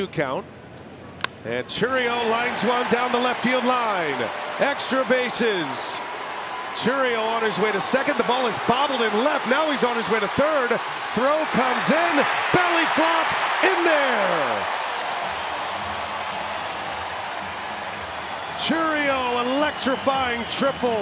two count. And Chourio lines one down the left field line. Extra bases. Chourio on his way to second. The ball is bobbled in left. Now he's on his way to third. Throw comes in. Belly flop in there. Chourio electrifying triple.